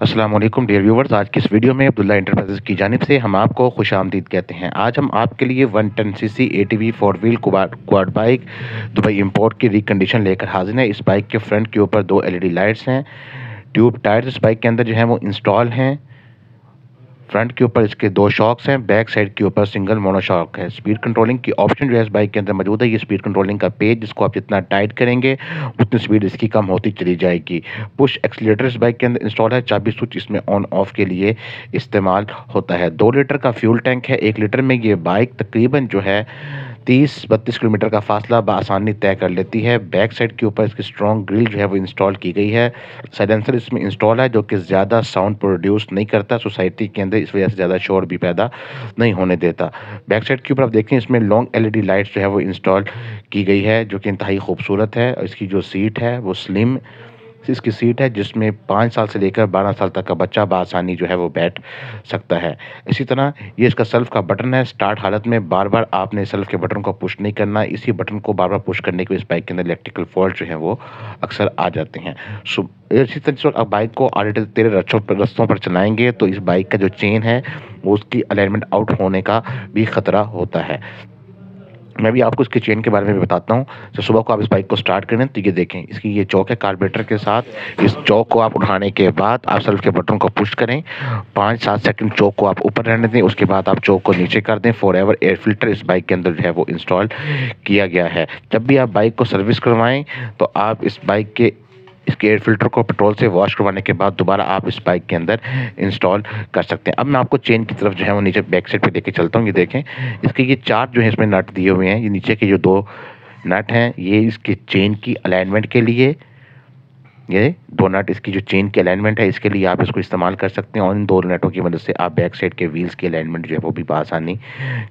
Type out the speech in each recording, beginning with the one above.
वालेकुम dear viewers आज की इस वीडियो में अब्दुल्ला इंटरप्राइजेज़ की जानब से हम आपको खुश आमदीद कहते हैं। आज हम आपके लिए one ton C C A T V four wheel quad bike Dubai import की रिकंडीशन लेकर हाजिर है। इस बाइक के फ्रंट के ऊपर दो एल ई डी लाइट्स हैं। ट्यूब टायर्स इस बाइक के अंदर जो है, वो इंस्टॉल हैं। फ्रंट के ऊपर इसके दो शॉक्स हैं बैक साइड के ऊपर सिंगल मोनो शॉक है। स्पीड कंट्रोलिंग की ऑप्शन जो है इस बाइक के अंदर मौजूद है। ये स्पीड कंट्रोलिंग का पेज जिसको आप जितना टाइट करेंगे, उतनी स्पीड इसकी कम होती चली जाएगी। पुश एक्सीटर इस बाइक के अंदर इंस्टॉल है। चाबी स्विच इसमें ऑन ऑफ़ के लिए इस्तेमाल होता है। दो लीटर का फ्यूल टैंक है। एक लीटर में ये बाइक तकरीबन जो है तीस बत्तीस किलोमीटर का फासला बसानी तय कर लेती है। बैक साइड के ऊपर इसकी स्ट्रॉन्ग ग्रिल जो है वो इंस्टॉल की गई है। साइलेंसर इसमें इंस्टॉल है जो कि ज़्यादा साउंड प्रोड्यूस नहीं करता। सोसाइटी के अंदर इस वजह से ज़्यादा शोर भी पैदा नहीं होने देता। बैक साइड के ऊपर आप देखें, इसमें लॉन्ग एलईडी लाइट्स जो है वो इंस्टॉल की गई है, जो कि इंतहाई खूबसूरत है। और इसकी जो सीट है वो स्लिम इसकी सीट है, जिसमें पाँच साल से लेकर बारह साल तक का बच्चा बसानी जो है वो बैठ सकता है। इसी तरह ये इसका सेल्फ का बटन है। स्टार्ट हालत में बार बार आपने सेल्फ के बटन को पुश नहीं करना। इसी बटन को बार बार पुश करने के इस बाइक के अंदर इलेक्ट्रिकल फॉल्ट जो है वो अक्सर आ जाते हैं। इसी तरह से बाइक को आधे तेरे रस्तों पर रस्तों पर चलाएँगे तो इस बाइक का जो चेन है, उसकी अलाइनमेंट आउट होने का भी ख़तरा होता है। मैं भी आपको इसके चेन के बारे में भी बताता हूँ। तो सुबह को आप इस बाइक को स्टार्ट करें तो ये देखें, इसकी ये चौक है कार्बेटर के साथ। इस चौक को आप उठाने के बाद आप सेल्फ के बटन को पुश करें। पाँच सात सेकंड चौक को आप ऊपर रहने दें, उसके बाद आप चौक को नीचे कर दें। फॉर एवर एयर फ़िल्टर इस बाइक के अंदर जो है वो इंस्टॉल किया गया है। जब भी आप बाइक को सर्विस करवाएँ तो आप इस बाइक के इसके एयर फ़िल्टर को पेट्रोल से वॉश करवाने के बाद दोबारा आप इस बाइक के अंदर इंस्टॉल कर सकते हैं। अब मैं आपको चेन की तरफ़ जो है वो नीचे बैक साइड पर लेके चलता हूँ, ये देखें। इसके ये चार जो है इसमें नट दिए हुए हैं, ये नीचे के जो दो नट हैं, ये इसके चेन की अलाइनमेंट के लिए ये दो नट, इसकी जो चेन की अलाइनमेंट है, इसके लिए आप इसको इस्तेमाल कर सकते हैं और इन दो नटों की मदद से आप बैक साइड के व्हील्स की अलाइनमेंट जो है वो भी बसानी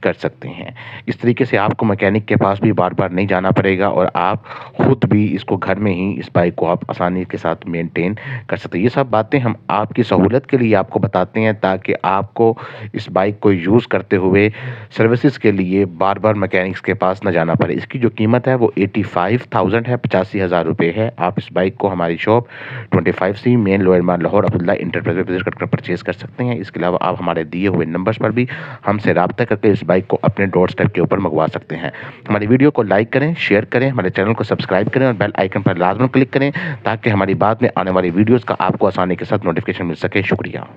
कर सकते हैं। इस तरीके से आपको मैकेनिक के पास भी बार बार नहीं जाना पड़ेगा और आप खुद भी इसको घर में ही इस बाइक को आप आसानी के साथ मेनटेन कर सकते हैं। ये सब बातें हम आपकी सहूलत के लिए आपको बताते हैं ताकि आपको इस बाइक को यूज़ करते हुए सर्विसेज़ के लिए बार बार मैकेनिक्स के पास न जाना पड़े। इसकी जो कीमत है वो एटी फाइव थाउज़ेंड है, पचासी हज़ार रुपये है। आप इस बाइक को हमारी shop twenty five C main lower mall Lahore Abdullah enterprise visit कर परचेज कर सकते हैं। इसके अलावा आप हमारे दिए हुए नंबर्स पर भी हमसे रबता करके इस बाइक को अपने डोर स्टेप के ऊपर मंगवा सकते हैं। हमारी वीडियो को लाइक करें शेयर करें, हमारे चैनल को सब्सक्राइब करें और बेल आइकन पर लाजमन क्लिक करें ताकि हमारी बाद में आने वाली वीडियोज़ का आपको आसानी के साथ नोटिफिकेशन मिल सके। शुक्रिया।